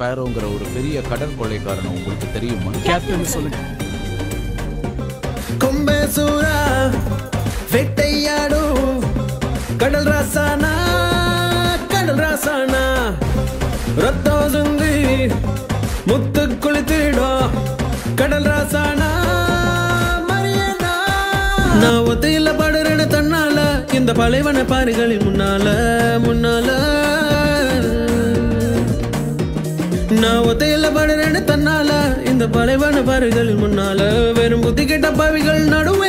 ஸ்பேரோங்கிற ஒரு பெரிய கடன் கொள்ளைக்காரனை உங்களுக்கு தெரியுமா? கேப்டன் சொல்லுங்க. கொம்பேசூரா வேட்டையாடும் கடல் ராசானா கடல் ராசானா. ரத்தம் சுந்தி முத்து குளித்திடும். கடல் ராசானா மரியனா. நான் ஒத்தையில பாடுறேன்னு தன்னால இந்த பழைவன பாறைகளின் முன்னால முன்னால. நான் ஒத்தையில படுறேன்னு தன்னால. இந்த பழைவான பாறைகளின் முன்னால வெறும் புத்தி கெட்ட பாவிகள் நடும்